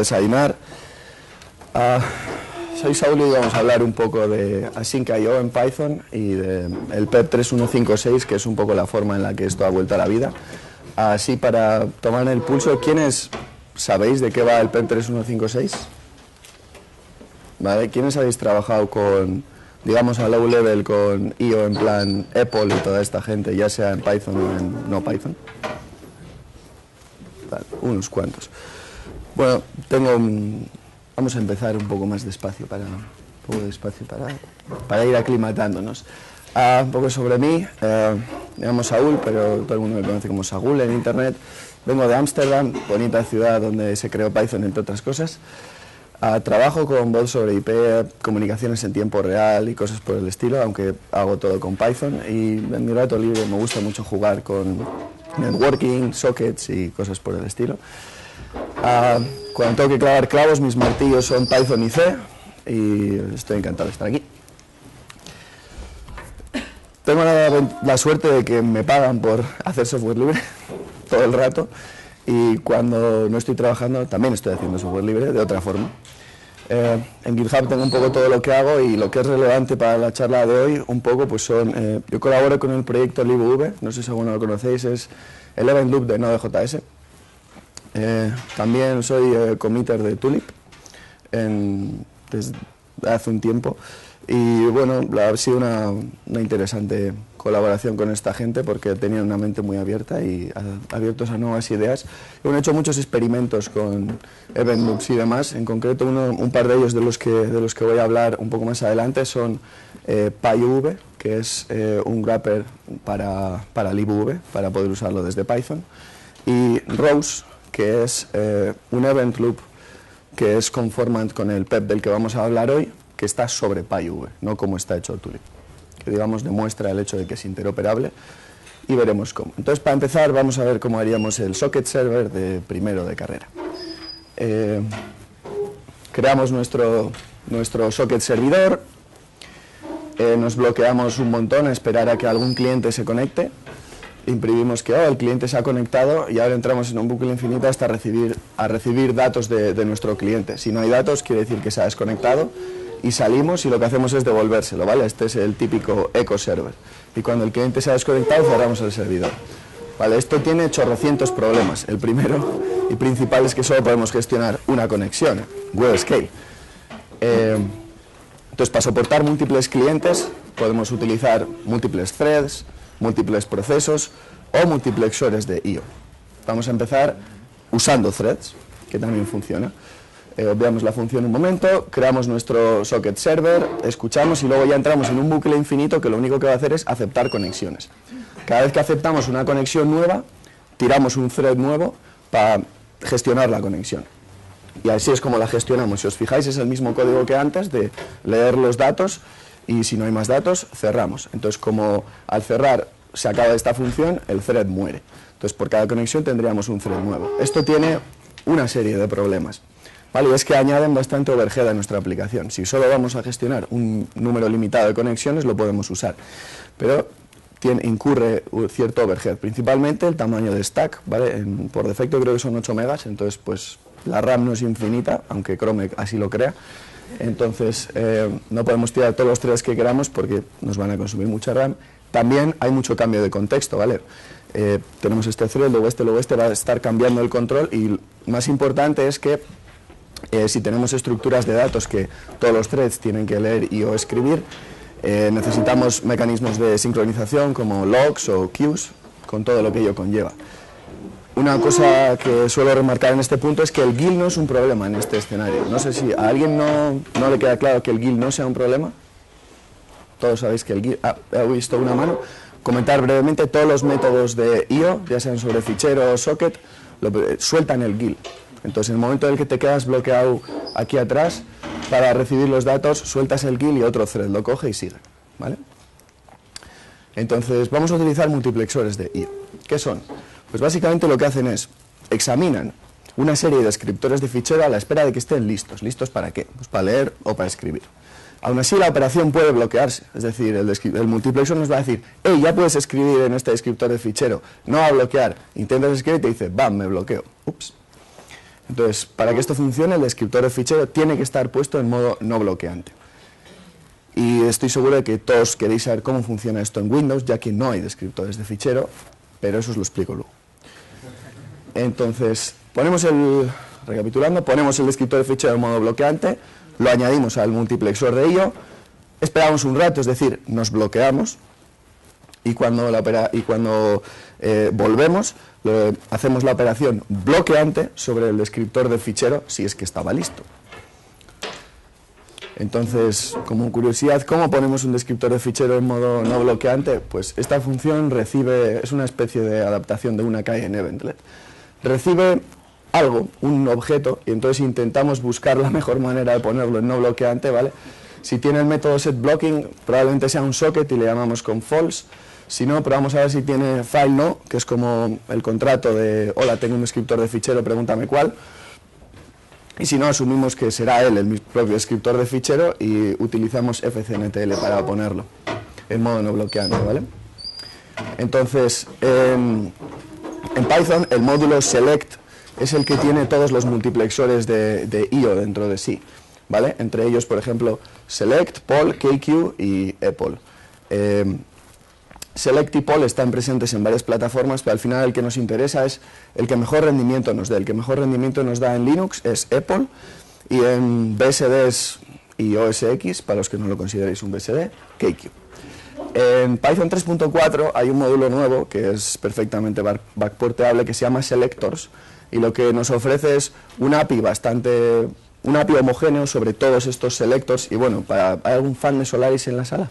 desayunar. Ah, soy Saúl y vamos a hablar un poco de Async.io en Python y del PEP 3156, que es un poco la forma en la que esto ha vuelto a la vida. Así, para tomar el pulso, ¿quiénes sabéis de qué va el PEP 3156? ¿Vale? ¿Quiénes habéis trabajado con, digamos, a low level con IO en plan Apple y toda esta gente, ya sea en Python o en no Python? Vale, unos cuantos. Bueno, tengo un- vamos a empezar un poco más despacio para un poco despacio para, para ir aclimatándonos. Ah, un poco sobre mí, eh, me llamo Saúl, pero todo el mundo me conoce como Saúl en internet. Vengo de Ámsterdam, bonita ciudad donde se creó Python entre otras cosas. Ah, trabajo con voz sobre IP, comunicaciones en tiempo real y cosas por el estilo, aunque hago todo con Python. Y en mi rato libre me gusta mucho jugar con networking, sockets y cosas por el estilo. Ah, cuando tengo que clavar clavos, mis martillos son Python y C y estoy encantado de estar aquí. Tengo la, suerte de que me pagan por hacer software libre todo el rato y cuando no estoy trabajando también estoy haciendo software libre de otra forma. Eh, en GitHub tengo un poco todo lo que hago y lo que es relevante para la charla de hoy, un poco, pues son, eh, yo colaboro con el proyecto LibV, no sé si alguno lo conocéis, es el event loop de Node.js. Eh, también soy eh, de Tulip en- desde hace un tiempo. Y bueno, ha sido una, una interesante colaboración con esta gente porque tenían una mente muy abierta y a- abiertos a nuevas ideas. Hemos hecho muchos experimentos con event loops y demás, en concreto uno- un par de ellos de los, que, de los que voy a hablar un poco más adelante son eh, PyV, que es eh, un wrapper para, para libv, para poder usarlo desde Python, y Rose, que es eh, un event loop que es conformant con el PEP del que vamos a hablar hoy, que está sobre PyV, no como está hecho Tulip, que digamos demuestra el hecho de que es interoperable y veremos cómo. Entonces, para empezar, vamos a ver cómo haríamos el socket server de primero de carrera. Eh, creamos nuestro, nuestro socket servidor, eh, nos bloqueamos un montón a esperar a que algún cliente se conecte, imprimimos que oh, el cliente se ha conectado y ahora entramos en un bucle infinito hasta recibir, a recibir datos de, nuestro cliente. Si no hay datos, quiere decir que se ha desconectado y salimos y lo que hacemos es devolvérselo, ¿vale? Este es el típico echo server. Y cuando el cliente se ha desconectado, cerramos el servidor. Vale, esto tiene chorrocientos problemas. El primero y principal es que solo podemos gestionar una conexión, web scale. Eh, entonces, para soportar múltiples clientes, podemos utilizar múltiples threads, múltiples procesos o multiplexores de IO. Vamos a empezar usando threads, que también funciona. Eh, obviamos la función un momento, creamos nuestro socket server, escuchamos y luego ya entramos en un bucle infinito que lo único que va a hacer es aceptar conexiones. Cada vez que aceptamos una conexión nueva, tiramos un thread nuevo para gestionar la conexión. Y así es como la gestionamos. Si os fijáis, es el mismo código que antes de leer los datos y si no hay más datos, cerramos. Entonces, como al cerrar se acaba esta función, el thread muere. Entonces, por cada conexión tendríamos un thread nuevo. Esto tiene una serie de problemas. ¿vale? Y es que añaden bastante overhead a nuestra aplicación. Si solo vamos a gestionar un número limitado de conexiones, lo podemos usar. Pero tiene, incurre cierto overhead, principalmente el tamaño de stack, ¿vale? En- por defecto creo que son 8 megas, entonces pues la RAM no es infinita, aunque Chrome así lo crea, entonces eh, no podemos tirar todos los threads que queramos porque nos van a consumir mucha RAM. También hay mucho cambio de contexto, ¿vale? Eh, tenemos este thread, luego este, luego este, va a estar cambiando el control y más importante es que eh, si tenemos estructuras de datos que todos los threads tienen que leer y o escribir, necesitamos mecanismos de sincronización como logs o queues, con todo lo que ello conlleva. Una cosa que suelo remarcar en este punto es que el GIL no es un problema en este escenario. No sé si a alguien no, no le queda claro que el GIL no sea un problema. Todos sabéis que el GIL... Ah, he visto una mano. Comentar brevemente todos los métodos de IO, ya sean sobre fichero o socket, lo- sueltan el GIL. Entonces, en el momento en el que te quedas bloqueado aquí atrás, para recibir los datos, sueltas el GIL y otro thread lo coge y sigue. ¿Vale? Entonces, vamos a utilizar multiplexores de IO. ¿Qué son? Pues básicamente lo que hacen es examinan una serie de descriptores de fichero a la espera de que estén listos. ¿Listos para qué? Pues para leer o para escribir. Aún así, la operación puede bloquearse. Es decir, el, el multiplexor nos va a decir, hey, ya puedes escribir en este descriptor de fichero. No va a bloquear. Intentas escribir y te dice, bam, me bloqueo. Ups. Entonces, para que esto funcione, el descriptor de fichero tiene que estar puesto en modo no bloqueante. Y estoy seguro de que todos queréis saber cómo funciona esto en Windows, ya que no hay descriptores de fichero, pero eso os lo explico luego. Entonces, ponemos el, recapitulando, ponemos el descriptor de fichero en modo bloqueante, lo añadimos al multiplexor de ello, esperamos un rato, es decir, nos bloqueamos, y cuando, la y cuando eh, volvemos, hacemos la operación bloqueante sobre el descriptor del fichero si es que estaba listo. Entonces, como curiosidad, ¿cómo ponemos un descriptor de fichero en modo no bloqueante? Pues esta función recibe, es una especie de adaptación de una calle en Eventlet. Recibe algo, un objeto, y entonces intentamos buscar la mejor manera de ponerlo en no bloqueante, ¿vale? Si tiene el método setBlocking, probablemente sea un socket y le llamamos con false. Si no, probamos a ver si tiene file no, que es como el contrato de, hola, tengo un escritor de fichero, pregúntame cuál. Y si no, asumimos que será él el propio escritor de fichero y utilizamos fcntl para ponerlo en modo no bloqueante, ¿vale? Entonces, en, Python el módulo select es el que tiene todos los multiplexores de, IO dentro de sí, ¿vale? Entre ellos, por ejemplo, select, poll, kq y epol. Eh, Select y Poll están presentes en varias plataformas, pero al final el que nos interesa es el que mejor rendimiento nos da. El que mejor rendimiento nos da en Linux es Apple y en BSDs y OS X, para los que no lo consideréis un BSD, KQ. En Python 3.4 hay un módulo nuevo que es perfectamente backporteable que se llama Selectors y lo que nos ofrece es un API bastante, un API homogéneo sobre todos estos selectors y bueno, para, ¿hay algún fan de Solaris en la sala?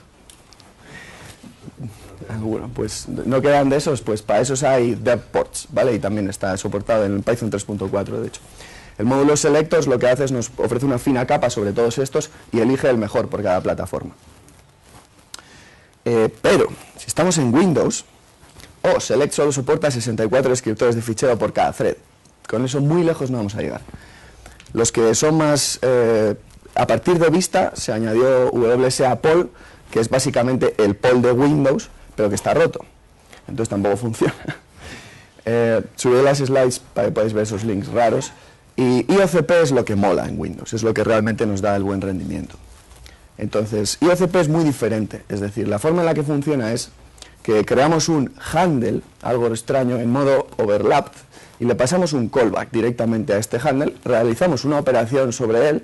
Bueno, pues no quedan de esos, pues para esos hay DevPorts, ¿vale? Y también está soportado en Python 3.4, de hecho. El módulo Selectors lo que hace es nos ofrece una fina capa sobre todos estos y elige el mejor por cada plataforma. Eh, pero, si estamos en Windows, oh, Select solo soporta 64 escriptores de fichero por cada thread. Con eso muy lejos no vamos a llegar. Los que son más... Eh, a partir de Vista se añadió WSA Poll, que es básicamente el poll de Windows, pero que está roto. Entonces tampoco funciona. eh, las slides para que podáis ver esos links raros. Y IOCP es lo que mola en Windows, es lo que realmente nos da el buen rendimiento. Entonces, IOCP es muy diferente, es decir, la forma en la que funciona es que creamos un handle, algo extraño, en modo overlapped, y le pasamos un callback directamente a este handle, realizamos una operación sobre él,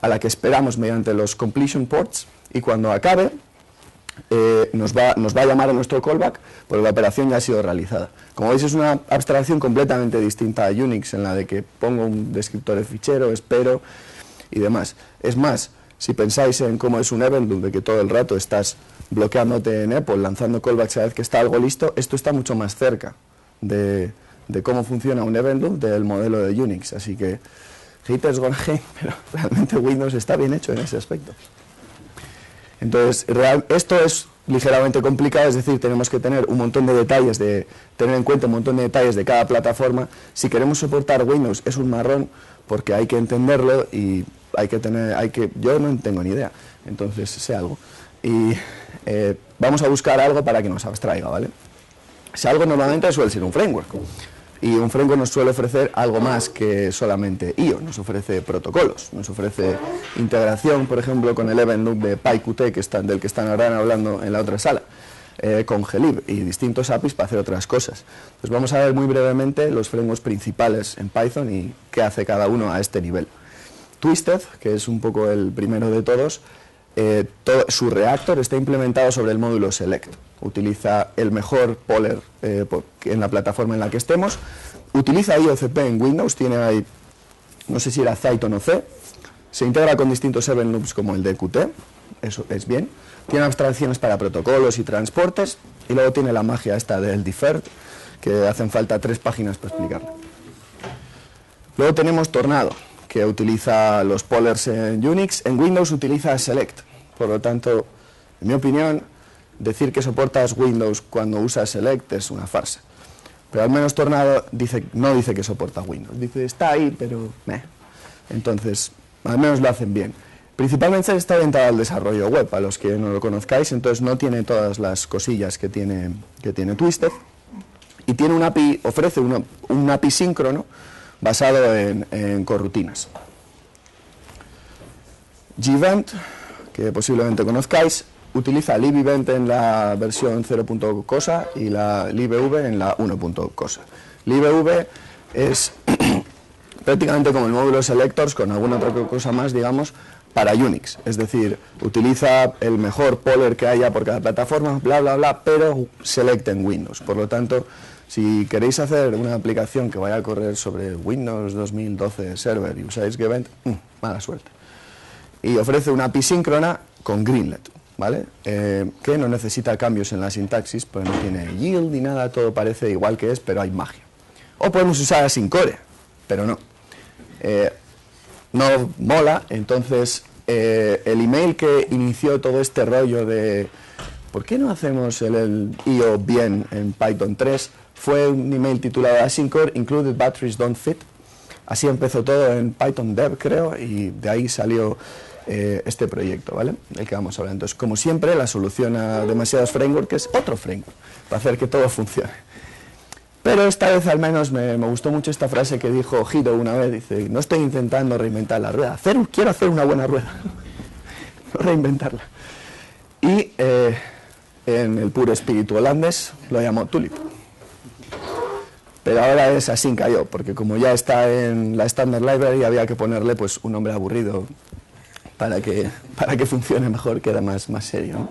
a la que esperamos mediante los completion ports, y cuando acabe, eh, nos, va, nos va a llamar a nuestro callback, porque la operación ya ha sido realizada. Como veis, es una abstracción completamente distinta a Unix, en la de que pongo un descriptor de fichero, espero y demás. Es más, si pensáis en cómo es un event de que todo el rato estás bloqueándote en Apple, lanzando callbacks cada vez que está algo listo, esto está mucho más cerca de, cómo funciona un event loop del modelo de Unix. Así que haters gonna hate, pero realmente Windows está bien hecho en ese aspecto. Entonces, esto es ligeramente complicado, es decir, tenemos que tener un montón de detalles, de tener en cuenta un montón de detalles de cada plataforma. Si queremos soportar Windows es un marrón porque hay que entenderlo y hay que tener, hay que, yo no tengo ni idea, entonces sé algo. Y eh, vamos a buscar algo para que nos abstraiga, ¿vale? Si algo normalmente suele ser un framework. Y un framework nos suele ofrecer algo más que solamente IO, nos ofrece protocolos, nos ofrece integración, por ejemplo, con el event loop de PyQt, que están, del que están ahora hablando en la otra sala, eh, con Glib y distintos APIs para hacer otras cosas. Pues vamos a ver muy brevemente los frameworks principales en Python y qué hace cada uno a este nivel. Twisted, que es un poco el primero de todos, eh, su reactor está implementado sobre el módulo select. Utiliza el mejor poller eh, en la plataforma en la que estemos. Utiliza IOCP en Windows, tiene ahí, no sé si era Zyton o C. Se integra con distintos event loops como el de Qt, eso es bien. Tiene abstracciones para protocolos y transportes. Y luego tiene la magia esta del deferred, que hacen falta tres páginas para explicarlo. Luego tenemos Tornado, que utiliza los pollers en Unix. En Windows utiliza Select. Por lo tanto, en mi opinión, decir que soportas Windows cuando usas Select es una farsa. Pero al menos Tornado dice, no dice que soporta Windows. Dice, está ahí, pero... Meh. Entonces, al menos lo hacen bien. Principalmente está orientado al desarrollo web, a los que no lo conozcáis, entonces no tiene todas las cosillas que tiene, que tiene Twisted. Y tiene un API, ofrece un API síncrono, basado en, en corrutinas. Gevent, que posiblemente conozcáis, utiliza libevent en la versión 0.cosa y la libv en la 1.cosa. libv es prácticamente como el módulo selectors con alguna otra cosa más, digamos, para Unix. Es decir, utiliza el mejor poller que haya por cada plataforma, bla, bla, bla, pero select en Windows. Por lo tanto, si queréis hacer una aplicación que vaya a correr sobre Windows 2012 Server y usáis Gevent, mm, mala suerte. Y ofrece una API síncrona con Greenlet. ¿vale? Eh, que no necesita cambios en la sintaxis, pues no tiene yield ni nada, todo parece igual que es, pero hay magia. O podemos usar Asyncore, pero no. Eh, no mola, entonces eh, el email que inició todo este rollo de ¿por qué no hacemos el, IO bien en Python 3? Fue un email titulado Asyncore Included Batteries Don't Fit. Así empezó todo en Python Dev, creo, y de ahí salió eh, este proyecto, ¿vale? El que vamos a hablar. Entonces, como siempre, la solución a demasiados frameworks es otro framework, para hacer que todo funcione. Pero esta vez al menos me, gustó mucho esta frase que dijo Hiro una vez, dice, no estoy intentando reinventar la rueda, quiero hacer una buena rueda, no reinventarla. Y eh, en el puro espíritu holandés lo llamó Tulip. Pero ahora es así cayó, porque como ya está en la Standard Library había que ponerle pues un nombre aburrido, para que, para que funcione mejor, queda más, más serio.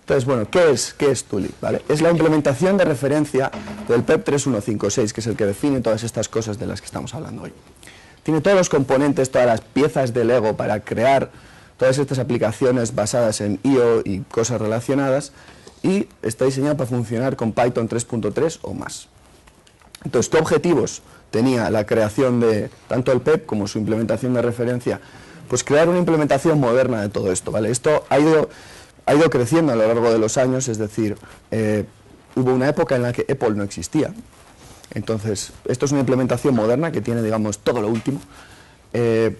Entonces, bueno, ¿qué es, qué es Tulip? ¿Vale? Es la implementación de referencia del PEP 3156, que es el que define todas estas cosas de las que estamos hablando hoy. Tiene todos los componentes, todas las piezas de Lego para crear todas estas aplicaciones basadas en IO y cosas relacionadas y está diseñado para funcionar con Python 3.3 o más. Entonces, ¿qué objetivos tenía la creación de tanto el PEP como su implementación de referencia pues crear una implementación moderna de todo esto, ¿vale? Esto ha ido, ha ido creciendo a lo largo de los años, es decir, eh, hubo una época en la que Apple no existía, entonces esto es una implementación moderna que tiene, digamos, todo lo último. Eh,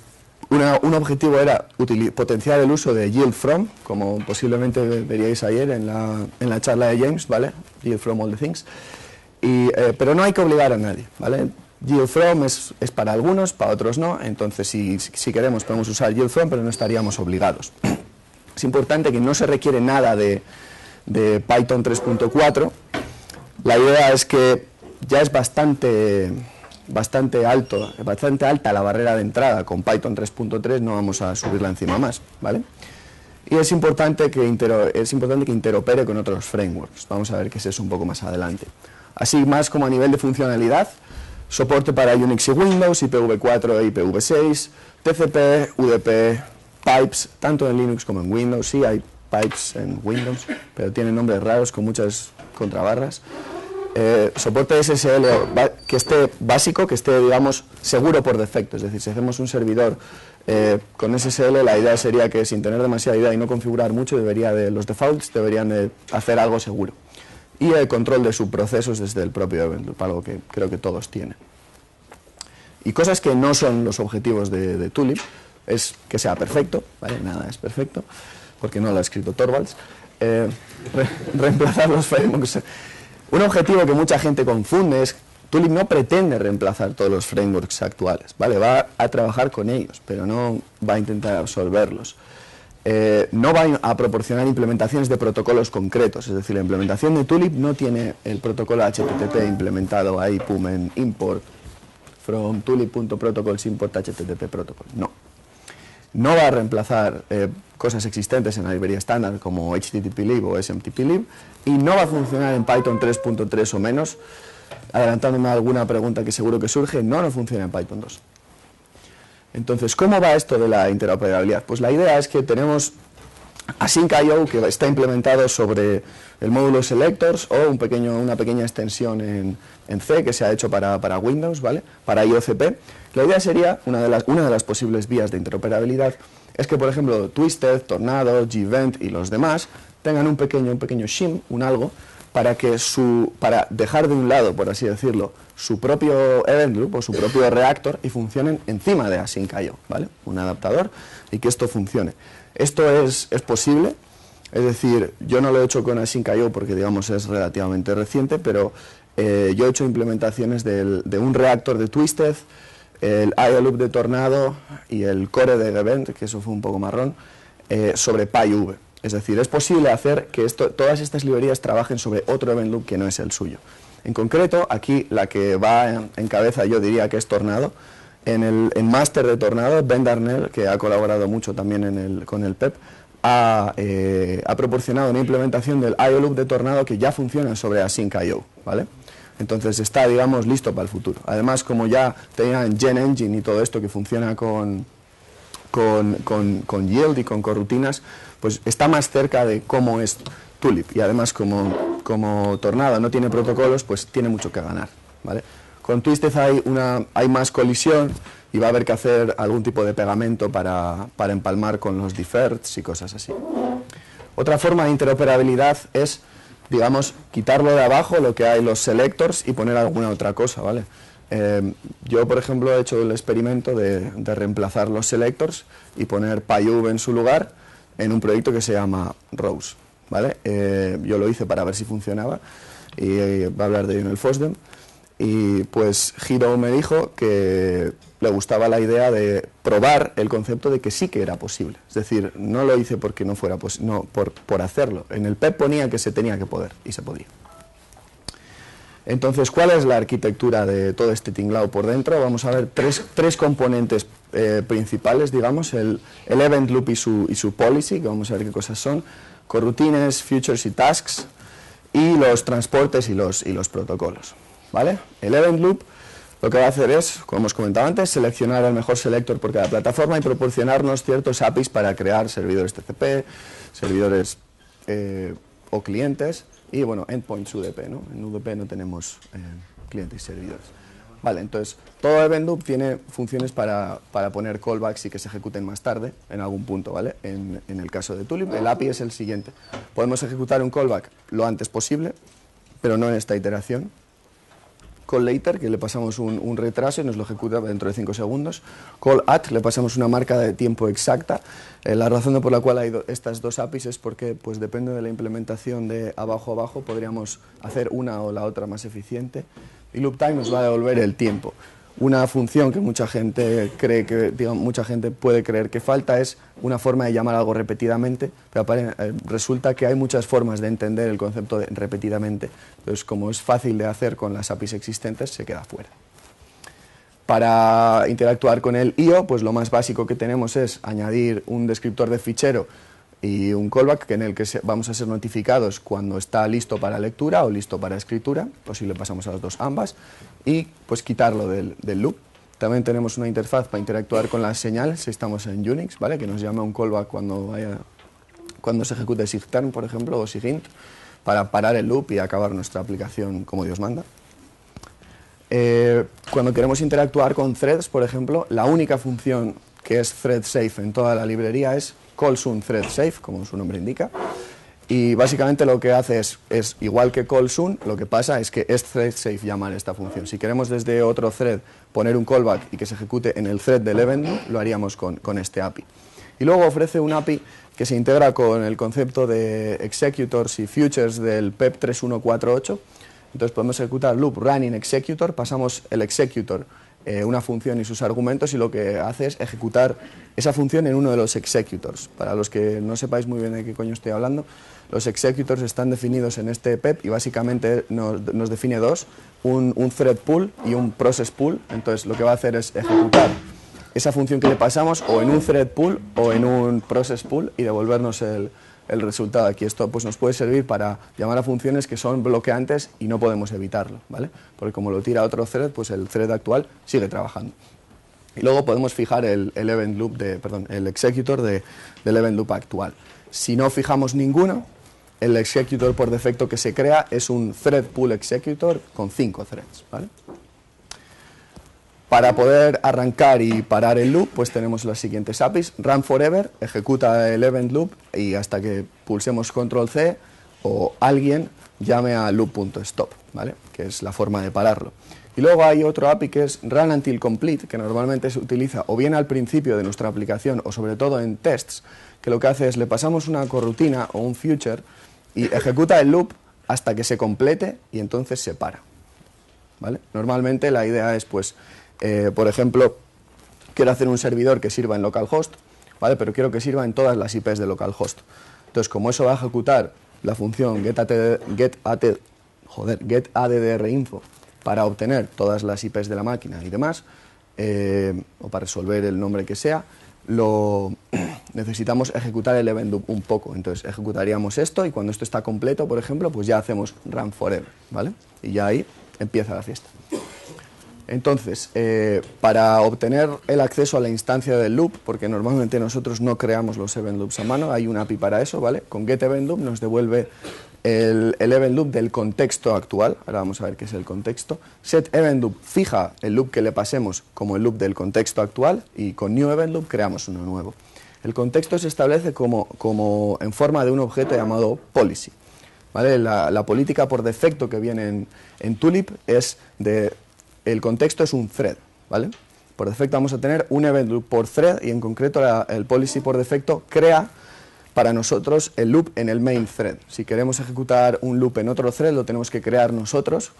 un objetivo era potenciar el uso de Yield From, como posiblemente veríais ayer en la, en la charla de James, ¿vale? Yield From All the Things. Eh, pero no hay que obligar a nadie, ¿vale? From es, para algunos, para otros no, entonces si, queremos podemos usar From, pero no estaríamos obligados. Es importante que no se requiere nada de, de Python 3.4. La idea es que ya es bastante, bastante, alto, bastante alta la barrera de entrada con Python 3.3, no vamos a subirla encima más, ¿vale? Y es importante, que es importante que interopere con otros frameworks. Vamos a ver qué es eso un poco más adelante. Así más como a nivel de funcionalidad, soporte para Unix y Windows, IPv4 e IPv6, TCP, UDP, pipes, tanto en Linux como en Windows. Sí, hay pipes en Windows, pero tienen nombres raros con muchas contrabarras. Eh, soporte SSL que esté básico, que esté, digamos, seguro por defecto. Es decir, si hacemos un servidor eh, con SSL, la idea sería que sin tener demasiada idea y no configurar mucho, debería de, los defaults deberían de hacer algo seguro y el control de subprocesos desde el propio evento, algo que creo que todos tienen. Y cosas que no son los objetivos de, Tulip es que sea perfecto, ¿vale? nada es perfecto, porque no lo ha escrito Torvalds, eh, reemplazar los frameworks. Un objetivo que mucha gente confunde es Tulip no pretende reemplazar todos los frameworks actuales, ¿vale? va a trabajar con ellos, pero no va a intentar absorberlos. Eh, no va a proporcionar implementaciones de protocolos concretos, es decir, la implementación de Tulip no tiene el protocolo HTTP implementado ahí, pum, en import from tulip.protocols import HTTP protocol, no. No va a reemplazar eh, cosas existentes en la librería estándar como HTTPlib o SMTPlib y no va a funcionar en Python 3.3 o menos. Adelantándome a alguna pregunta que seguro que surge, no, no funciona en Python 2. Entonces, ¿cómo va esto de la interoperabilidad? Pues la idea es que tenemos Async.io que está implementado sobre el módulo Selectors o un pequeño, una pequeña extensión en, C que se ha hecho para, Windows, ¿vale? para IOCP. La idea sería, una de, las, una de las posibles vías de interoperabilidad, es que, por ejemplo, Twisted, Tornado, Gvent y los demás tengan un pequeño, un pequeño shim, un algo, para, que su, para dejar de un lado, por así decirlo, su propio event loop o su propio reactor y funcionen encima de Async.io, ¿vale? Un adaptador y que esto funcione. Esto es, es posible, es decir, yo no lo he hecho con Async.io porque digamos es relativamente reciente, pero eh, yo he hecho implementaciones de un reactor de Twisted, el IO loop de Tornado y el core de Event, que eso fue un poco marrón, eh, sobre PyV. Es decir, es posible hacer que todas estas librerías trabajen sobre otro event loop que no es el suyo. En concreto, aquí la que va en, cabeza yo diría que es Tornado. En el en máster de Tornado, Ben Darnell, que ha colaborado mucho también con el PEP, ha, eh, ha proporcionado una implementación del IO loop de Tornado que ya funciona sobre Async.io, ¿vale? Entonces está, digamos, listo para el futuro. Además, como ya tenían Gen Engine y todo esto que funciona con, con, con, con Yield y con corrutinas, pues está más cerca de cómo es Y además, como, como Tornado no tiene protocolos, pues tiene mucho que ganar. ¿vale? Con Twisted hay, una, hay más colisión y va a haber que hacer algún tipo de pegamento para, para empalmar con los deferts y cosas así. Otra forma de interoperabilidad es, digamos, quitarlo de abajo, lo que hay los selectors, y poner alguna otra cosa, ¿vale? Eh, yo, por ejemplo, he hecho el experimento de, de reemplazar los selectors y poner PyV en su lugar en un proyecto que se llama Rose, ¿vale? Eh, yo lo hice para ver si funcionaba y eh, va a hablar de ello en el FOSDEM. Y pues Hiro me dijo que le gustaba la idea de probar el concepto de que sí que era posible. Es decir, no lo hice porque no fuera no, por, por hacerlo. En el PEP ponía que se tenía que poder y se podía. Entonces, ¿cuál es la arquitectura de todo este tinglao por dentro? Vamos a ver tres, tres componentes eh, principales, digamos, el, el event loop y su, y su policy, que vamos a ver qué cosas son, corrutines, futures y tasks, y los transportes y los, y los protocolos. ¿vale? El event loop lo que va a hacer es, como hemos comentado antes, seleccionar el mejor selector por cada plataforma y proporcionarnos ciertos APIs para crear servidores TCP, servidores eh, o clientes y bueno, endpoints UDP. ¿no? En UDP no tenemos eh, clientes y servidores. Vale, entonces todo event loop tiene funciones para, para poner callbacks y que se ejecuten más tarde en algún punto, ¿vale? En, en el caso de Tulip, el API es el siguiente. Podemos ejecutar un callback lo antes posible, pero no en esta iteración, Call later, que le pasamos un, retraso y nos lo ejecuta dentro de 5 segundos. Call at, le pasamos una marca de tiempo exacta. Eh, la razón por la cual hay estas dos APIs es porque, pues depende de la implementación de abajo abajo, podríamos hacer una o la otra más eficiente. Y loop time nos va a devolver el tiempo. Una función que mucha gente cree que, digamos, mucha gente puede creer que falta es una forma de llamar algo repetidamente, pero eh, resulta que hay muchas formas de entender el concepto repetidamente. Entonces, como es fácil de hacer con las APIs existentes, se queda fuera. Para interactuar con el IO, pues lo más básico que tenemos es añadir un descriptor de fichero y un callback en el que vamos a ser notificados cuando está listo para lectura o listo para escritura, o si le pasamos a las dos ambas, y pues quitarlo del, loop. También tenemos una interfaz para interactuar con las señales, si estamos en Unix, ¿vale? que nos llama un callback cuando, vaya, cuando se ejecute sigturn, por ejemplo, o sigint, para parar el loop y acabar nuestra aplicación como Dios manda. Eh, cuando queremos interactuar con threads, por ejemplo, la única función que es thread safe en toda la librería es call soon thread safe, como su nombre indica. Y básicamente lo que hace es, es, igual que call lo que pasa es que es thread safe llamar esta función. Si queremos desde otro thread poner un callback y que se ejecute en el thread del event, lo haríamos con, con este API. Y luego ofrece un API que se integra con el concepto de executors y futures del PEP 3148. Entonces podemos ejecutar loop running executor, pasamos el executor eh, una función y sus argumentos y lo que hace es ejecutar esa función en uno de los executors. Para los que no sepáis muy bien de qué coño estoy hablando, los executors están definidos en este PEP y básicamente nos, define dos, un, un, thread pool y un process pool. Entonces lo que va a hacer es ejecutar esa función que le pasamos o en un thread pool o en un process pool y devolvernos el, el resultado. Aquí esto pues, nos puede servir para llamar a funciones que son bloqueantes y no podemos evitarlo, ¿vale? Porque como lo tira otro thread, pues el thread actual sigue trabajando. Y luego podemos fijar el, el event loop de, perdón, el executor de, del event loop actual. Si no fijamos ninguno, el executor por defecto que se crea es un thread pool executor con cinco threads, ¿vale? Para poder arrancar y parar el loop, pues tenemos las siguientes APIs. Run forever, ejecuta el event loop y hasta que pulsemos control C o alguien llame a loop.stop, ¿vale? que es la forma de pararlo. Y luego hay otro API que es run until complete, que normalmente se utiliza o bien al principio de nuestra aplicación o sobre todo en tests, que lo que hace es le pasamos una corrutina o un future y ejecuta el loop hasta que se complete y entonces se para. ¿vale? Normalmente la idea es, pues, eh, por ejemplo, quiero hacer un servidor que sirva en localhost, ¿vale? Pero quiero que sirva en todas las IPs de localhost. Entonces, como eso va a ejecutar la función getAddr joder, getaddrinfo para obtener todas las IPs de la máquina y demás, eh, o para resolver el nombre que sea, lo necesitamos ejecutar el event un poco. Entonces ejecutaríamos esto y cuando esto está completo, por ejemplo, pues ya hacemos run forever, ¿vale? Y ya ahí empieza la fiesta. Entonces, eh, para obtener el acceso a la instancia del loop, porque normalmente nosotros no creamos los event loops a mano, hay una API para eso, ¿vale? Con getEventLoop nos devuelve el, event loop del contexto actual, ahora vamos a ver qué es el contexto. Set event loop fija el loop que le pasemos como el loop del contexto actual y con new event loop creamos uno nuevo. El contexto se establece como, como en forma de un objeto llamado policy. ¿vale? La, política por defecto que viene en, Tulip es de, el contexto es un thread, ¿vale? Por defecto vamos a tener un event loop por thread y en concreto el policy por defecto crea para nosotros el loop en el main thread. Si queremos ejecutar un loop en otro thread, lo tenemos que crear nosotros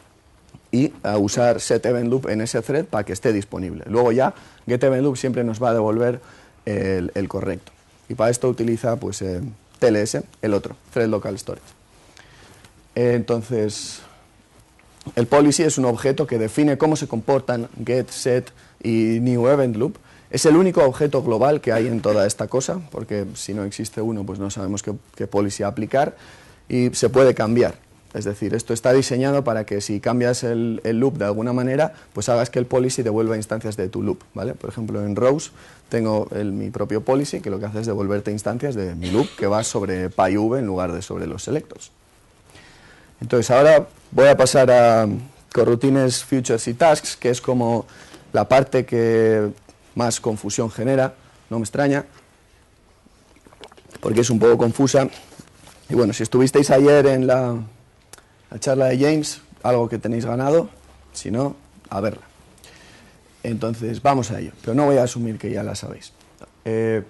y usar set event loop en ese thread para que esté disponible. Luego ya get event loop siempre nos va a devolver el, correcto. Y para esto utiliza pues eh, TLS, el otro, thread local storage. entonces, el policy es un objeto que define cómo se comportan get, set y new event loop es el único objeto global que hay en toda esta cosa, porque si no existe uno, pues no sabemos qué, policy aplicar, y se puede cambiar. Es decir, esto está diseñado para que si cambias el, loop de alguna manera, pues hagas que el policy devuelva instancias de tu loop. ¿vale? Por ejemplo, en rows tengo mi propio policy que lo que hace es devolverte instancias de mi loop que va sobre PyV en lugar de sobre los selectors. Entonces ahora voy a pasar a coroutines, futures y tasks, que es como la parte que más confusión genera, no me extraña, porque es un poco confusa. Y bueno, si estuvisteis ayer en la, charla de James, algo que tenéis ganado, si no, a verla. Entonces, vamos a ello, pero no voy a asumir que ya la sabéis. Eh,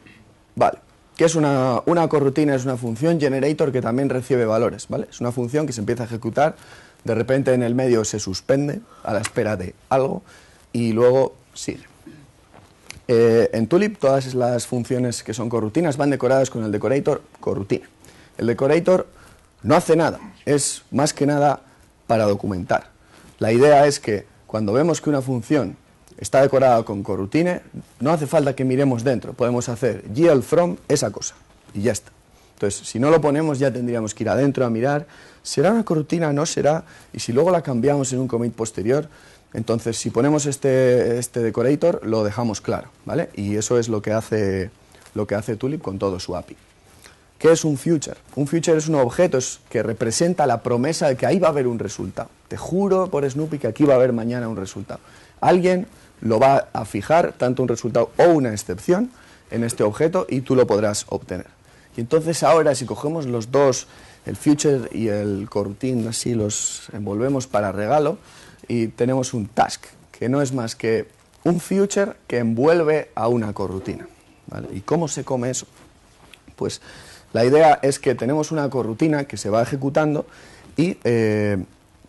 vale, ¿qué es una, una coroutine? Es una función generator que también recibe valores, ¿vale? Es una función que se empieza a ejecutar, de repente en el medio se suspende a la espera de algo y luego sigue. Eh, en Tulip todas las funciones que son corrutinas van decoradas con el decorator corrutina. El decorator no hace nada, es más que nada para documentar. La idea es que cuando vemos que una función está decorada con corrutine, no hace falta que miremos dentro, podemos hacer GL from esa cosa y ya está. Entonces, si no lo ponemos ya tendríamos que ir adentro a mirar, ¿será una corrutina? ¿No será? Y si luego la cambiamos en un commit posterior, entonces, si ponemos este, este, decorator, lo dejamos claro, ¿vale? Y eso es lo que, hace, lo que hace Tulip con todo su API. ¿Qué es un future? Un future es un objeto que representa la promesa de que ahí va a haber un resultado. Te juro por Snoopy que aquí va a haber mañana un resultado. Alguien lo va a fijar, tanto un resultado o una excepción, en este objeto y tú lo podrás obtener. Y entonces ahora, si cogemos los dos, el future y el coroutine, así los envolvemos para regalo, y tenemos un task, que no es más que un future que envuelve a una corrutina. ¿Y cómo se come eso? Pues la idea es que tenemos una corrutina que se va ejecutando y eh,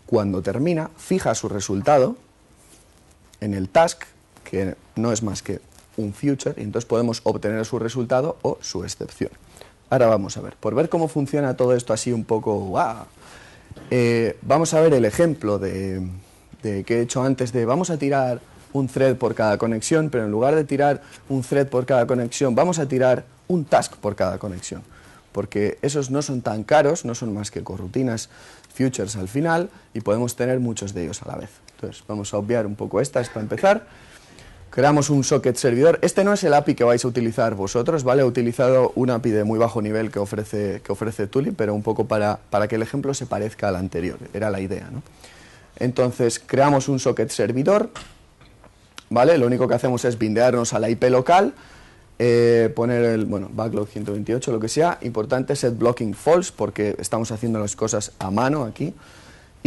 cuando termina fija su resultado en el task, que no es más que un future, y entonces podemos obtener su resultado o su excepción. Ahora vamos a ver, por ver cómo funciona todo esto así un poco, eh, vamos a ver el ejemplo de, de, que he hecho antes de vamos a tirar un thread por cada conexión, pero en lugar de tirar un thread por cada conexión, vamos a tirar un task por cada conexión. Porque esos no son tan caros, no son más que corrutinas futures al final y podemos tener muchos de ellos a la vez. Entonces, vamos a obviar un poco estas para empezar. Creamos un socket servidor. Este no es el API que vais a utilizar vosotros, ¿vale? He utilizado un API de muy bajo nivel que ofrece, que ofrece Tulip, pero un poco para, para que el ejemplo se parezca al anterior. Era la idea, ¿no? Entonces creamos un socket servidor, ¿vale? Lo único que hacemos es bindearnos a la IP local, eh, poner el, bueno, backlog 128, lo que sea. Importante set blocking false porque estamos haciendo las cosas a mano aquí.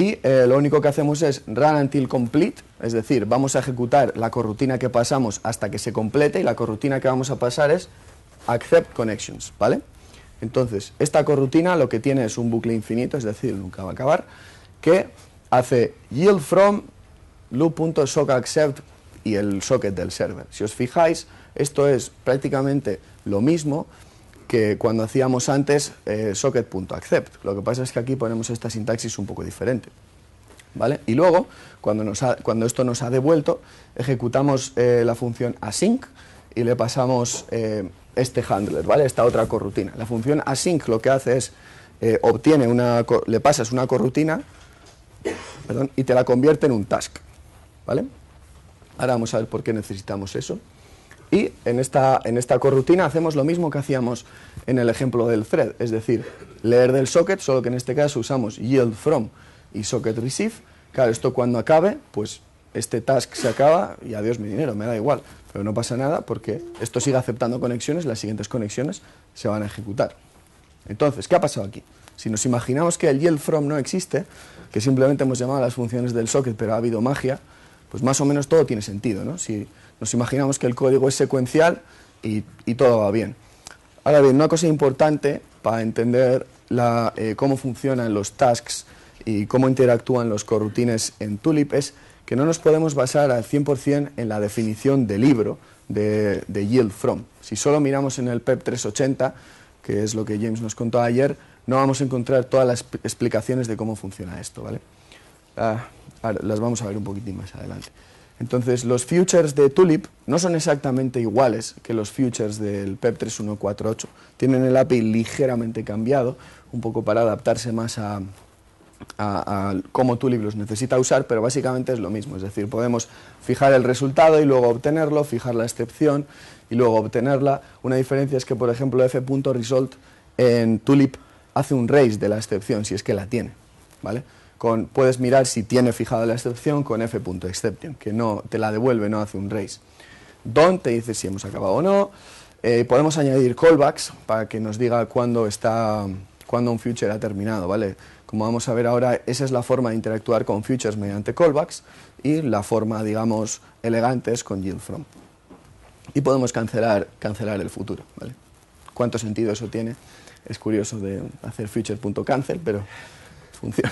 Y eh, lo único que hacemos es run until complete, es decir, vamos a ejecutar la corrutina que pasamos hasta que se complete y la corrutina que vamos a pasar es accept connections, ¿vale? Entonces, esta corrutina lo que tiene es un bucle infinito, es decir, nunca va a acabar, que hace yield from loop.sockAccept y el socket del server. Si os fijáis, esto es prácticamente lo mismo que cuando hacíamos antes eh, socket.accept. Lo que pasa es que aquí ponemos esta sintaxis un poco diferente. ¿Vale? Y luego, cuando, nos cuando esto nos ha devuelto, ejecutamos eh, la función async y le pasamos eh, este handler, ¿vale? esta otra corrutina. La función async lo que hace es, obtiene una, le pasas una corrutina y te la convierte en un task. ¿vale? Ahora vamos a ver por qué necesitamos eso. Y en esta, en esta corrutina hacemos lo mismo que hacíamos en el ejemplo del thread, es decir, leer del socket, solo que en este caso usamos yield from y socket receive. Claro, esto cuando acabe, pues este task se acaba y adiós mi dinero, me da igual. Pero no pasa nada porque esto sigue aceptando conexiones, las siguientes conexiones se van a ejecutar. Entonces, ¿qué ha pasado aquí? Si nos imaginamos que el yield from no existe, que simplemente hemos llamado a las funciones del socket, pero ha habido magia, pues más o menos todo tiene sentido, ¿no? Si nos imaginamos que el código es secuencial y, todo va bien. Ahora bien, una cosa importante para entender eh, cómo funcionan los tasks y cómo interactúan los corrutines en Tulip es que no nos podemos basar al 100% en la definición del libro de, yield from. Si solo miramos en el PEP 380, que es lo que James nos contó ayer, no vamos a encontrar todas las explicaciones de cómo funciona esto. ¿vale? Ah, las vamos a ver un poquitín más adelante. Entonces, los futures de Tulip no son exactamente iguales que los futures del PEP 3148. Tienen el API ligeramente cambiado, un poco para adaptarse más a, cómo Tulip los necesita usar, pero básicamente es lo mismo. Es decir, podemos fijar el resultado y luego obtenerlo, fijar la excepción y luego obtenerla. Una diferencia es que, por ejemplo, f.result en Tulip hace un raise de la excepción, si es que la tiene. ¿vale? Puedes mirar si tiene fijada la excepción con f.exception, que no te la devuelve, no hace un raise. Don't te dice si hemos acabado o no. Eh, podemos añadir callbacks para que nos diga cuándo, está, cuándo un future ha terminado, ¿vale? Como vamos a ver ahora, esa es la forma de interactuar con futures mediante callbacks y la forma, digamos, elegante es con yield from. Y podemos cancelar, cancelar el futuro. ¿Cuánto sentido eso tiene? Es curioso de hacer future.cancel, pero funciona.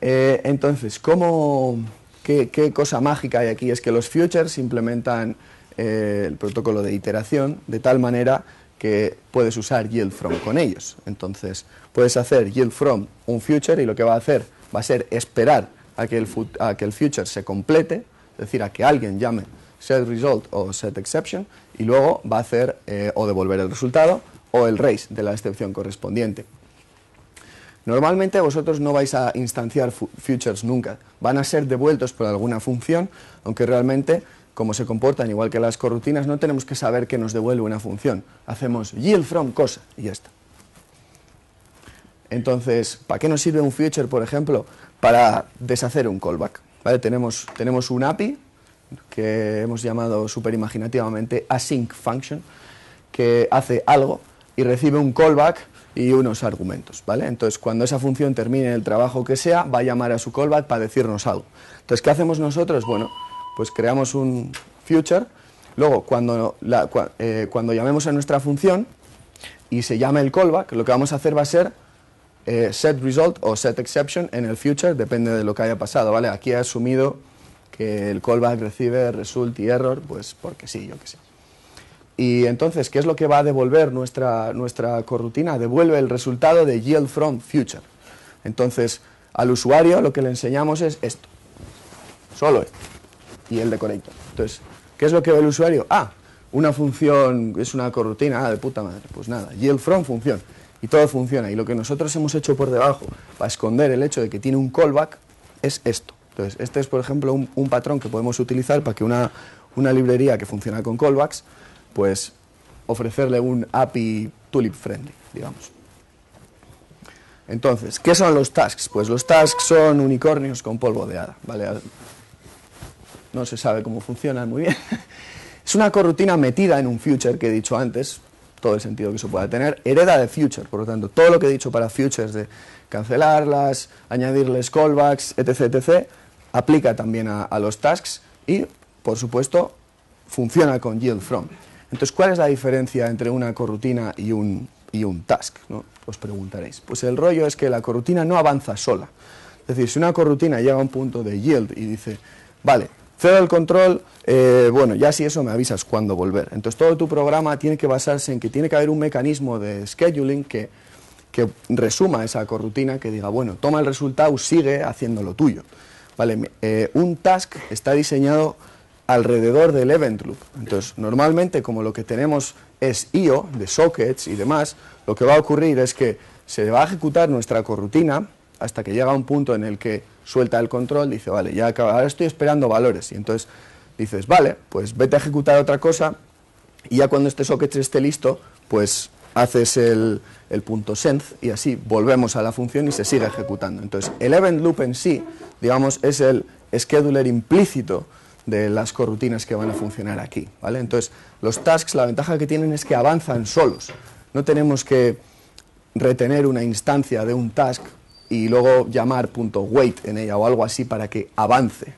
Eh, entonces, ¿cómo, qué, cosa mágica hay aquí? Es que los futures implementan eh, el protocolo de iteración de tal manera que puedes usar yield from con ellos. Entonces, puedes hacer yield from un future y lo que va a hacer va a ser esperar a que el, future se complete, es decir, a que alguien llame set result o set exception y luego va a hacer eh, o devolver el resultado o el raise de la excepción correspondiente. Normalmente vosotros no vais a instanciar futures nunca, van a ser devueltos por alguna función, aunque realmente, como se comportan igual que las corrutinas, no tenemos que saber que nos devuelve una función. Hacemos yield from cosa y ya está. Entonces, ¿para qué nos sirve un future, por ejemplo? Para deshacer un callback. ¿vale? Tenemos, tenemos un API que hemos llamado súper imaginativamente async function, que hace algo y recibe un callback y unos argumentos, ¿vale? Entonces, cuando esa función termine el trabajo que sea, va a llamar a su callback para decirnos algo. Entonces, ¿qué hacemos nosotros? Bueno, pues creamos un future, luego cuando, eh, cuando llamemos a nuestra función y se llame el callback, lo que vamos a hacer va a ser eh, set result o set exception en el future, depende de lo que haya pasado, ¿vale? Aquí he asumido que el callback recibe result y error, pues porque sí, yo que sé. Y entonces, ¿qué es lo que va a devolver nuestra, nuestra corrutina? Devuelve el resultado de yield from future. Entonces, al usuario lo que le enseñamos es esto. Solo esto. Y el decorator. Entonces, ¿qué es lo que ve el usuario? Ah, una función, es una corrutina, ah, de puta madre. Pues nada, yield from función. Y todo funciona. Y lo que nosotros hemos hecho por debajo para esconder el hecho de que tiene un callback es esto. Entonces, este es, por ejemplo, un, patrón que podemos utilizar para que una, una librería que funciona con callbacks pues ofrecerle un API Tulip friendly, digamos. Entonces, ¿qué son los tasks? Pues los tasks son unicornios con polvo de hada, ¿vale? No se sabe cómo funcionan muy bien. Es una corrutina metida en un future que he dicho antes, todo el sentido que eso pueda tener, hereda de future, por lo tanto, todo lo que he dicho para futures de cancelarlas, añadirles callbacks, etc., etc., aplica también a, a los tasks y, por supuesto, funciona con yield from. Entonces, ¿cuál es la diferencia entre una corrutina y un, task? ¿no? Os preguntaréis. Pues el rollo es que la corrutina no avanza sola. Es decir, si una corrutina llega a un punto de yield y dice, vale, cedo el control, eh, bueno, ya si eso me avisas cuándo volver. Entonces todo tu programa tiene que basarse en que tiene que haber un mecanismo de scheduling que, que resuma esa corrutina, que diga, bueno, toma el resultado, sigue haciendo lo tuyo. Vale, eh, un task está diseñado alrededor del event loop. Entonces, normalmente, como lo que tenemos es IO, de sockets y demás, lo que va a ocurrir es que se va a ejecutar nuestra corrutina hasta que llega un punto en el que suelta el control, dice, vale, ya ahora estoy esperando valores. Y entonces dices, vale, pues vete a ejecutar otra cosa y ya cuando este socket esté listo, pues haces el, el punto sense y así volvemos a la función y se sigue ejecutando. Entonces, el event loop en sí, digamos, es el scheduler implícito de las corrutinas que van a funcionar aquí. ¿vale? Entonces, los tasks, la ventaja que tienen es que avanzan solos. No tenemos que retener una instancia de un task y luego llamar .wait en ella o algo así para que avance.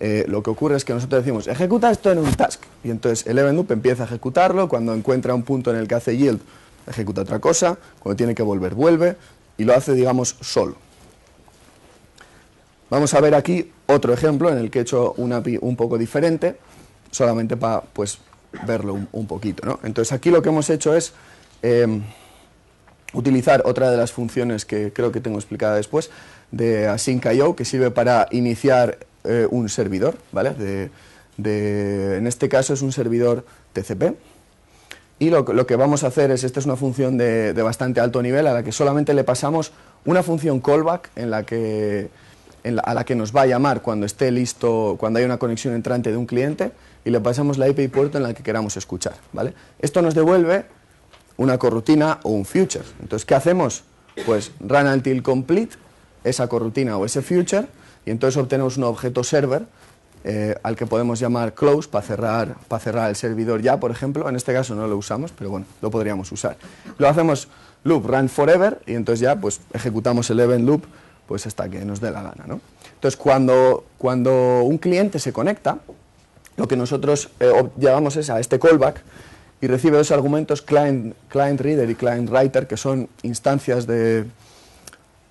Eh, lo que ocurre es que nosotros decimos, ejecuta esto en un task, y entonces el event loop empieza a ejecutarlo, cuando encuentra un punto en el que hace yield, ejecuta otra cosa, cuando tiene que volver, vuelve, y lo hace, digamos, solo. Vamos a ver aquí otro ejemplo en el que he hecho una API un poco diferente, solamente para pues, verlo un, poquito. ¿no? Entonces aquí lo que hemos hecho es em, utilizar otra de las funciones que creo que tengo explicada después, de async.io, que sirve para iniciar eh, un servidor, ¿vale? De, en este caso es un servidor TCP, y lo, lo, que vamos a hacer es, esta es una función de, de, bastante alto nivel a la que solamente le pasamos una función callback en la que a la que nos va a llamar cuando esté listo, cuando haya una conexión entrante de un cliente y le pasamos la IP puerto en la que queramos escuchar. ¿vale? Esto nos devuelve una corrutina o un future. Entonces, ¿qué hacemos? Pues run until complete esa corrutina o ese future y entonces obtenemos un objeto server eh, al que podemos llamar close para cerrar, para cerrar el servidor ya, por ejemplo. En este caso no lo usamos, pero bueno, lo podríamos usar. Lo hacemos loop run forever y entonces ya pues ejecutamos el event loop pues hasta que nos dé la gana. ¿no? Entonces, cuando, cuando un cliente se conecta, lo que nosotros eh, llevamos es a este callback y recibe dos argumentos client, client reader y client writer, que son instancias de,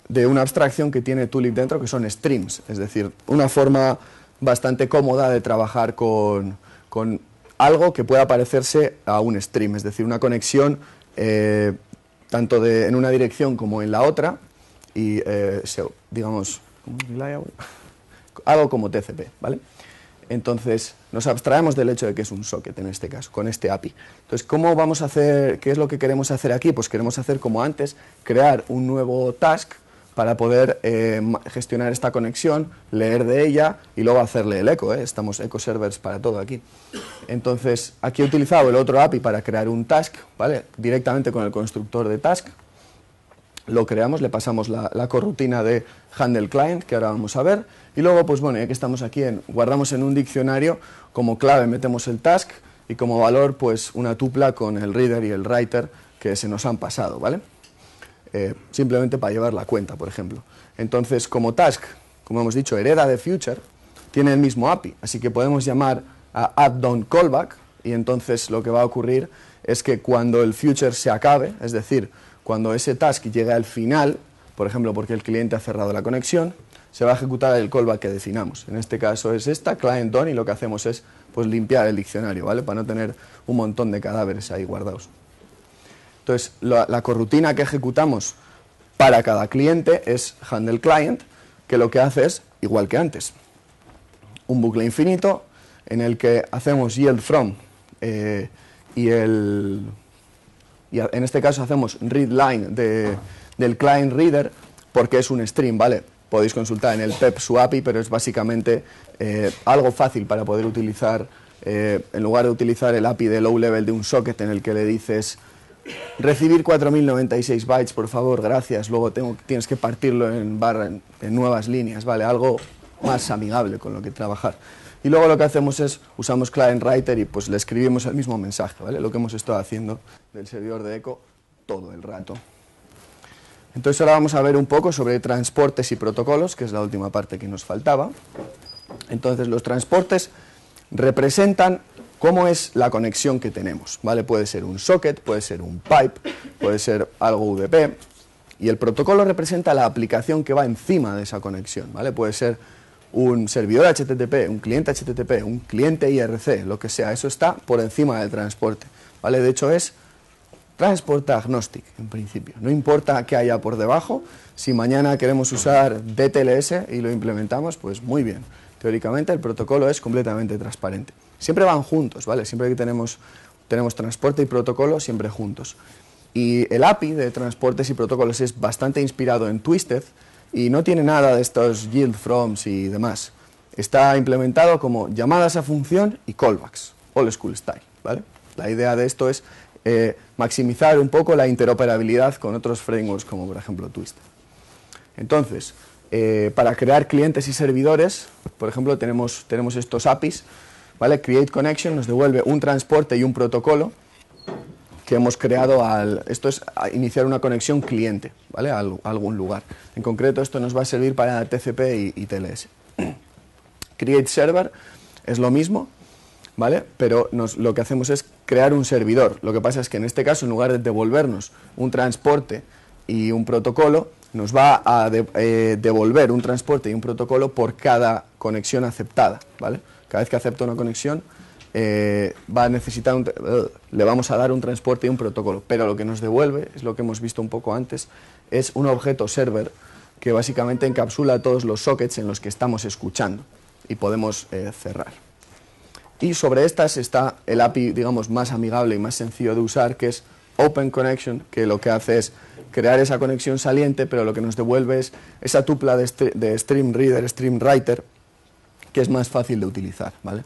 de una abstracción que tiene Tulip dentro, que son streams, es decir, una forma bastante cómoda de trabajar con, con algo que pueda parecerse a un stream, es decir, una conexión eh, tanto en una dirección como en la otra, y, eh, digamos, algo como TCP, ¿vale? Entonces, nos abstraemos del hecho de que es un socket en este caso, con este API. Entonces, ¿cómo vamos a hacer, qué es lo que queremos hacer aquí? Pues queremos hacer como antes, crear un nuevo task para poder eh, gestionar esta conexión, leer de ella y luego hacerle el eco. ¿eh? Estamos eco servers para todo aquí. Entonces, aquí he utilizado el otro API para crear un task, ¿vale? Directamente con el constructor de task, lo creamos, le pasamos la, corrutina de handle client, que ahora vamos a ver, y luego, pues bueno, ya que estamos aquí, en, guardamos en un diccionario, como clave metemos el task, y como valor, pues una tupla con el reader y el writer que se nos han pasado, ¿vale? Eh, simplemente para llevar la cuenta, por ejemplo. Entonces, como task, como hemos dicho, hereda de future, tiene el mismo API, así que podemos llamar a add callback, y entonces lo que va a ocurrir es que cuando el future se acabe, es decir, cuando ese task llegue al final, por ejemplo, porque el cliente ha cerrado la conexión, se va a ejecutar el callback que definamos. En este caso es esta, client done, y lo que hacemos es pues, limpiar el diccionario, ¿vale? Para no tener un montón de cadáveres ahí guardados. Entonces, la, la corrutina que ejecutamos para cada cliente es handle client, que lo que hace es igual que antes. Un bucle infinito en el que hacemos yield from eh, y el y en este caso hacemos read line del client reader porque es un stream, ¿vale? Podéis consultar en el PEP su API, pero es básicamente eh, algo fácil para poder utilizar, eh, en lugar de utilizar el API de low level de un socket en el que le dices recibir 4096 bytes, por favor, gracias, luego tengo, tienes que partirlo en, barra, en nuevas líneas, ¿vale? Algo más amigable con lo que trabajar. Y luego lo que hacemos es, usamos Client Writer y pues le escribimos el mismo mensaje, ¿vale? Lo que hemos estado haciendo del servidor de eco todo el rato. Entonces ahora vamos a ver un poco sobre transportes y protocolos, que es la última parte que nos faltaba. Entonces los transportes representan cómo es la conexión que tenemos, ¿vale? Puede ser un socket, puede ser un pipe, puede ser algo UDP. Y el protocolo representa la aplicación que va encima de esa conexión, ¿vale? Puede ser un servidor HTTP, un cliente HTTP, un cliente IRC, lo que sea, eso está por encima del transporte, ¿vale? De hecho es transporte agnostic, en principio. No importa qué haya por debajo, si mañana queremos usar DTLS y lo implementamos, pues muy bien. Teóricamente el protocolo es completamente transparente. Siempre van juntos, ¿vale? Siempre que tenemos, tenemos transporte y protocolo, siempre juntos. Y el API de transportes y protocolos es bastante inspirado en Twisted y no tiene nada de estos yield froms y demás. Está implementado como llamadas a función y callbacks, old school style, ¿vale? La idea de esto es eh, maximizar un poco la interoperabilidad con otros frameworks como por ejemplo Twisted. Entonces, eh, para crear clientes y servidores, por ejemplo, tenemos, tenemos estos APIs, ¿vale? Create Connection nos devuelve un transporte y un protocolo que hemos creado al... Esto es iniciar una conexión cliente, ¿vale? A, algún lugar. En concreto, esto nos va a servir para TCP y, TLS. Create Server es lo mismo, ¿vale? Pero lo que hacemos es crear un servidor. Lo que pasa es que en este caso, en lugar de devolvernos un transporte y un protocolo, nos va a eh, devolver un transporte y un protocolo por cada conexión aceptada, ¿vale? Cada vez que acepta una conexión, eh, va a necesitar uh, le vamos a dar un transporte y un protocolo, pero lo que nos devuelve, es lo que hemos visto un poco antes, es un objeto server que básicamente encapsula todos los sockets en los que estamos escuchando y podemos eh, cerrar. Y sobre estas está el API, digamos, más amigable y más sencillo de usar, que es Open Connection, que lo que hace es crear esa conexión saliente, pero lo que nos devuelve es esa tupla de, de Stream Reader, Stream Writer, que es más fácil de utilizar, ¿vale?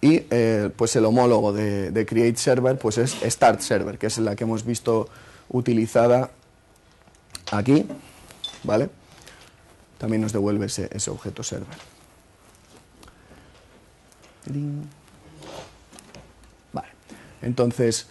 Y eh, pues el homólogo de, Create Server pues es Start Server, que es la que hemos visto utilizada aquí, ¿vale? También nos devuelve ese, objeto server. Vale. Entonces,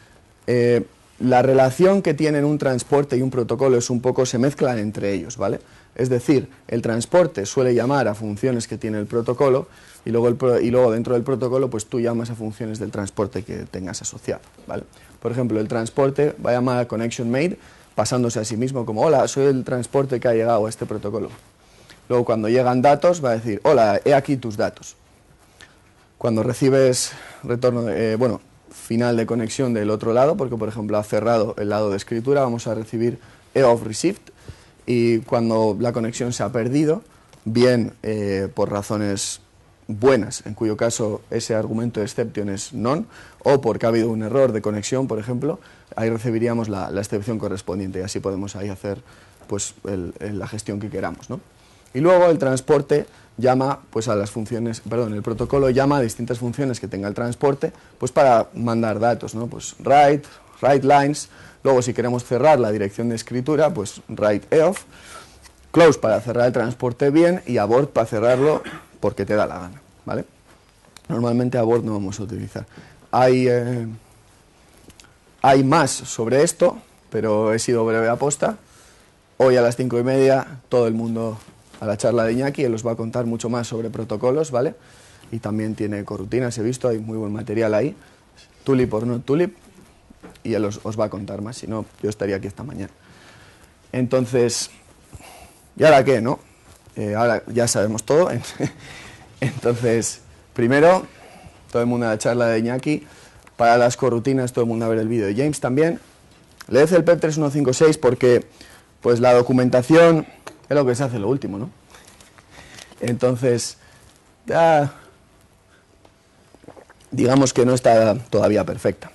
eh, la relación que tienen un transporte y un protocolo es un poco, se mezclan entre ellos, ¿vale? Es decir, el transporte suele llamar a funciones que tiene el protocolo y luego, dentro del protocolo pues tú llamas a funciones del transporte que tengas asociado. Por ejemplo, el transporte va a llamar a connection made pasándose a sí mismo como hola, soy el transporte que ha llegado a este protocolo. Luego cuando llegan datos va a decir hola, he aquí tus datos. Cuando recibes retorno, eh, bueno, final de conexión del otro lado, porque por ejemplo ha cerrado el lado de escritura, vamos a recibir e of received y cuando la conexión se ha perdido, bien eh, por razones buenas, en cuyo caso ese argumento de exception es non, o porque ha habido un error de conexión, por ejemplo, ahí recibiríamos la, excepción correspondiente y así podemos ahí hacer pues, la gestión que queramos. ¿no? Y luego el transporte llama pues, a las funciones, perdón, el protocolo llama a distintas funciones que tenga el transporte pues, para mandar datos, ¿no? pues write, write lines, Luego, si queremos cerrar la dirección de escritura, pues write eof, close para cerrar el transporte bien y abort para cerrarlo porque te da la gana, ¿vale? Normalmente abort no vamos a utilizar. Hay, eh, hay más sobre esto, pero he sido breve aposta. Hoy a las cinco y media todo el mundo a la charla de Iñaki, él os va a contar mucho más sobre protocolos, ¿vale? Y también tiene corrutinas, he visto, hay muy buen material ahí. Tulip or no tulip, y él os, va a contar más, si no, yo estaría aquí esta mañana. Entonces, ¿y ahora qué, no? Eh, ahora ya sabemos todo. Entonces, primero, todo el mundo a la charla de Iñaki. Para las corrutinas, todo el mundo a ver el vídeo de James también. Leed el PEP 3156 porque pues la documentación es lo que se hace lo último, ¿no? Entonces, digamos que no está todavía perfecta.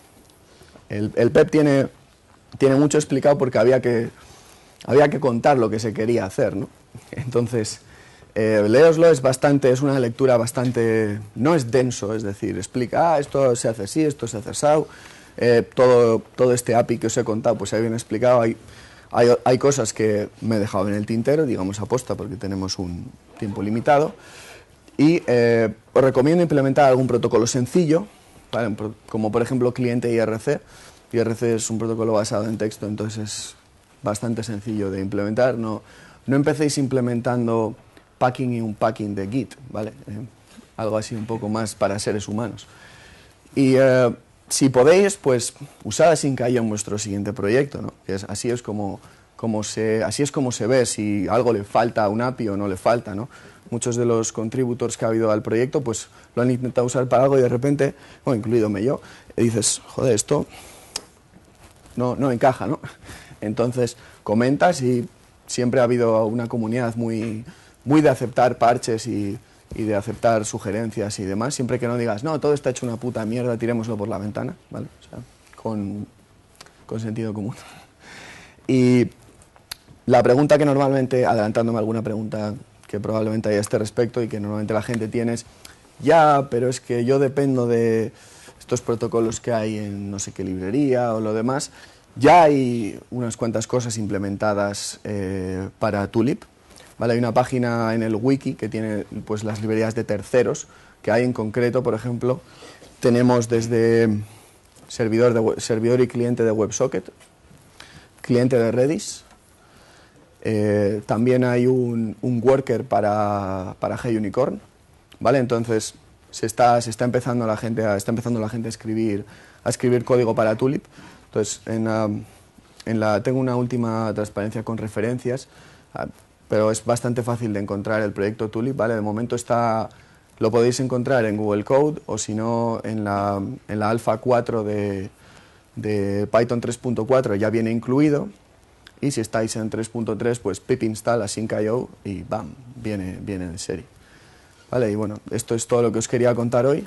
El, PEP tiene, tiene mucho explicado porque había que, había que contar lo que se quería hacer, ¿no? Entonces, eh, leoslo es bastante, es una lectura bastante, no es denso, es decir, explica, ah, esto se hace así, esto se hace así, eh, todo, todo este API que os he contado, pues ahí bien explicado, hay, hay, cosas que me he dejado en el tintero, digamos aposta, porque tenemos un tiempo limitado, y eh, os recomiendo implementar algún protocolo sencillo, como por ejemplo cliente IRC. IRC es un protocolo basado en texto, entonces es bastante sencillo de implementar. No, no empecéis implementando packing y un packing de Git, ¿vale? Eh, algo así un poco más para seres humanos. Y eh, si podéis, pues usad Async en vuestro siguiente proyecto, ¿no? así es como, como se, así es como se ve si algo le falta a un API o no le falta, ¿no? Muchos de los contributors que ha habido al proyecto pues lo han intentado usar para algo y de repente, bueno, incluidome yo, dices, joder, esto no, no encaja, ¿no? Entonces comentas y siempre ha habido una comunidad muy, muy de aceptar parches y, de aceptar sugerencias y demás, siempre que no digas, no, todo está hecho una puta mierda, tirémoslo por la ventana, ¿vale? O sea, con, con sentido común. Y la pregunta que normalmente, adelantándome alguna pregunta que probablemente hay a este respecto y que normalmente la gente tiene es, ya, pero es que yo dependo de estos protocolos que hay en no sé qué librería o lo demás, ya hay unas cuantas cosas implementadas eh, para Tulip. ¿vale? Hay una página en el wiki que tiene pues, las librerías de terceros, que hay en concreto, por ejemplo, tenemos desde servidor, de, servidor y cliente de WebSocket, cliente de Redis, eh, también hay un, worker para, para G-Unicorn, ¿vale? Entonces, se está, se está empezando la gente a, está empezando la gente a escribir, a escribir código para Tulip. Entonces, en, en la, tengo una última transparencia con referencias, ah, pero es bastante fácil de encontrar el proyecto Tulip, ¿vale? De momento está, lo podéis encontrar en Google Code o si no en la, en la Alpha 4 de, de Python 3.4 ya viene incluido y si estáis en 3.3 pues pip install async.io y bam, viene, viene en serie. Vale, y bueno, esto es todo lo que os quería contar hoy.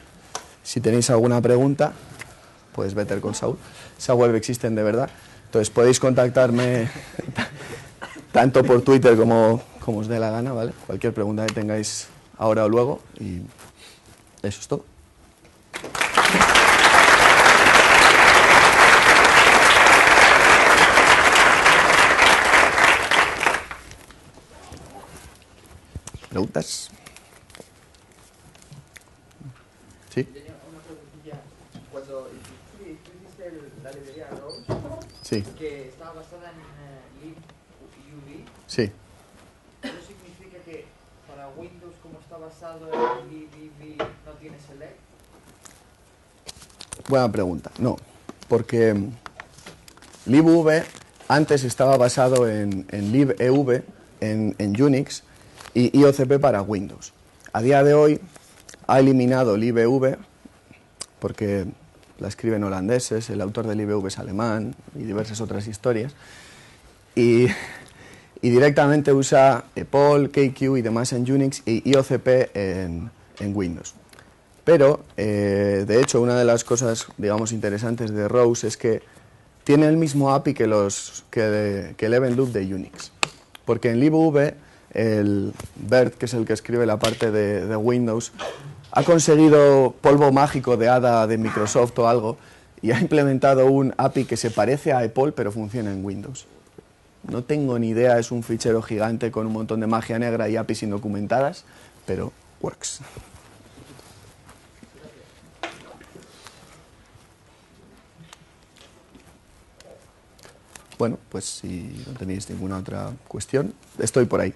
Si tenéis alguna pregunta, pues Better con Saúl. Esa web existen de verdad. Entonces podéis contactarme tanto por Twitter como, como os dé la gana, ¿vale? Cualquier pregunta que tengáis ahora o luego y eso es todo. ¿Preguntas? ¿Sí? Cuando la librería Rose, Sí, que estaba basada en libuv, sí. ¿eso significa que para Windows, como está basado en libuv, no tiene select? Buena pregunta. No, porque libuv antes estaba basado en, en libev, en, en Unix, y IOCP para Windows. A día de hoy ha eliminado libev porque la escriben holandeses, el autor del IBV es alemán y diversas otras historias. Y, directamente usa EPOL, KQ y demás en Unix y IOCP en, Windows. Pero, eh, de hecho, una de las cosas, digamos, interesantes de Rose es que tiene el mismo API que, los, que, el Event Loop de Unix. Porque en libuv, el Bert, que es el que escribe la parte de, Windows, ha conseguido polvo mágico de hada de Microsoft o algo y ha implementado un API que se parece a EPOL pero funciona en Windows. No tengo ni idea, es un fichero gigante con un montón de magia negra y APIs indocumentadas, pero works. Bueno, pues si no tenéis ninguna otra cuestión, estoy por ahí.